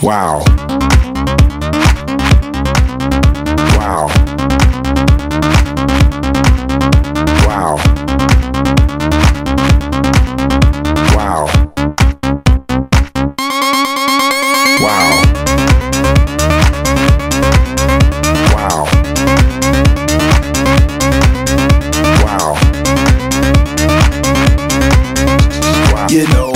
Wow. Wow. Wow. Wow. Wow. Wow. Wow. You know